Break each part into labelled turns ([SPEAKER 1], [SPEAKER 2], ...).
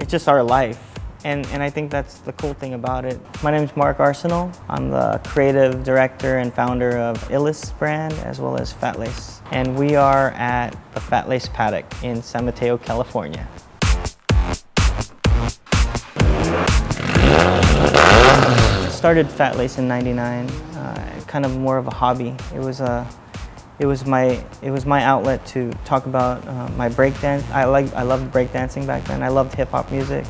[SPEAKER 1] It's just our life. And, and I think that's the cool thing about it. My name is Mark Arcenal. I'm the creative director and founder of Illest brand as well as Fatlace. And we are at the Fatlace Paddock in San Mateo, California. Started Fatlace in 99, uh, kind of more of a hobby. It was a it was my it was my outlet to talk about uh, my breakdance. I like I loved breakdancing back then. I loved hip hop music,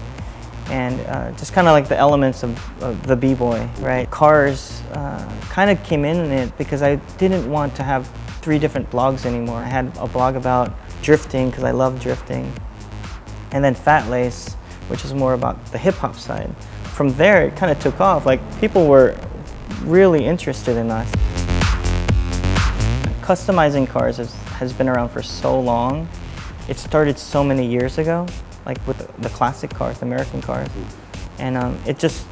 [SPEAKER 1] and uh, just kind of like the elements of, of the b-boy, right? Cars uh, kind of came in it because I didn't want to have three different blogs anymore. I had a blog about drifting because I love drifting, and then Fatlace, which is more about the hip hop side. From there, it kind of took off. Like people were really interested in us. Customizing cars has, has been around for so long. It started so many years ago, like with the, the classic cars, the American cars. And um, it just,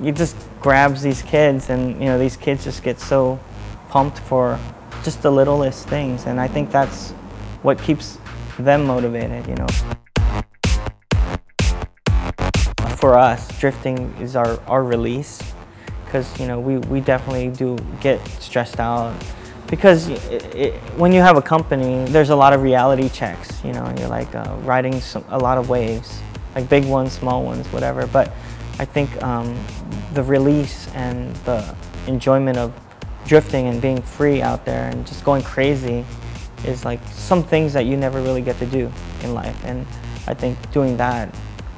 [SPEAKER 1] it just grabs these kids and you know, these kids just get so pumped for just the littlest things. And I think that's what keeps them motivated, you know. For us, drifting is our, our release because you know we, we definitely do get stressed out because it, it, when you have a company, there's a lot of reality checks, You know, you're like uh, riding some, a lot of waves, like big ones, small ones, whatever. But I think um, the release and the enjoyment of drifting and being free out there and just going crazy is like some things that you never really get to do in life. And I think doing that,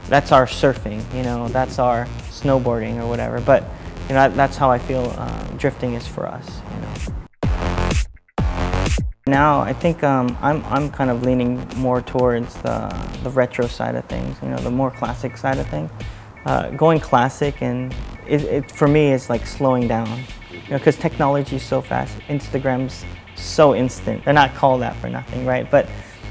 [SPEAKER 1] that's our surfing, you know, that's our snowboarding or whatever. But you know, that's how I feel uh, drifting is for us, you know. Now I think um, I'm, I'm kind of leaning more towards the, the retro side of things, you know, the more classic side of things. Uh, going classic and it, it, for me is like slowing down, you know, because technology is so fast. Instagram's so instant. They're not called that for nothing, right? But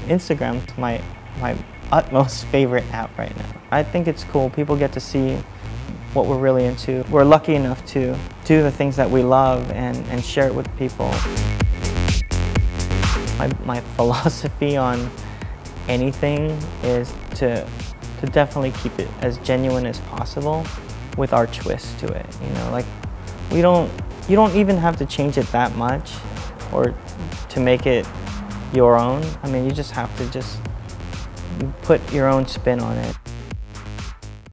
[SPEAKER 1] Instagram's my, my utmost favorite app right now. I think it's cool. People get to see what we're really into. We're lucky enough to do the things that we love and, and share it with people. My, my philosophy on anything is to, to definitely keep it as genuine as possible with our twist to it. You know, like we don't, you don't even have to change it that much or to make it your own. I mean, you just have to just put your own spin on it.